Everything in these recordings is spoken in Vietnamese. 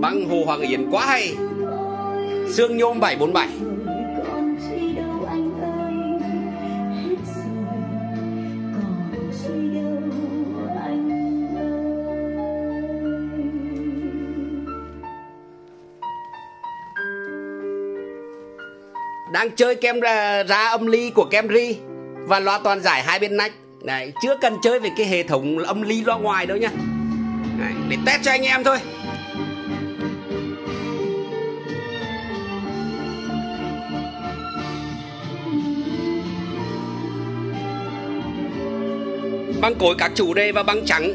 băng Hồ Hoàng Yến quá hay. Sương nhôm 747 đang chơi kem ra, ra âm ly của kem ri và loa toàn giải hai bên nách. Đấy, chưa cần chơi về cái hệ thống âm ly loa ngoài đâu nhá. Đấy, để test cho anh em thôi. Băng cối các chủ đề và băng trắng.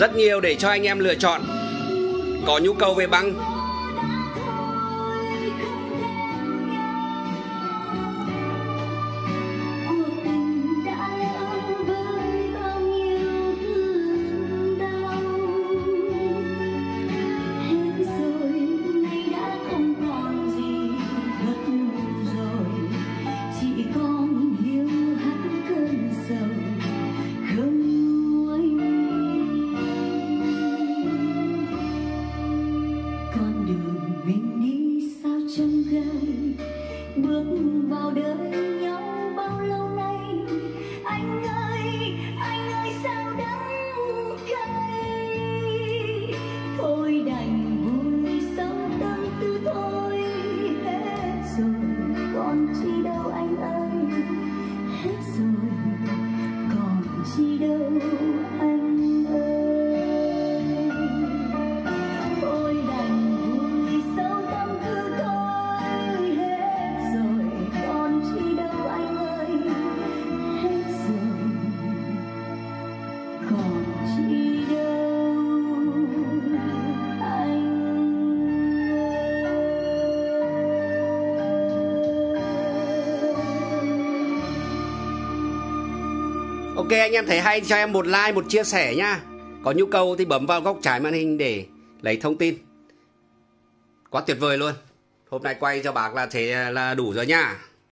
Rất nhiều để cho anh em lựa chọn. Có nhu cầu về băng gai bước vào đời nhau bao lâu Ok anh em thấy hay cho em một like, một chia sẻ nhá. Có nhu cầu thì bấm vào góc trái màn hình để lấy thông tin. Quá tuyệt vời luôn. Hôm nay quay cho bác là thế là đủ rồi nhá.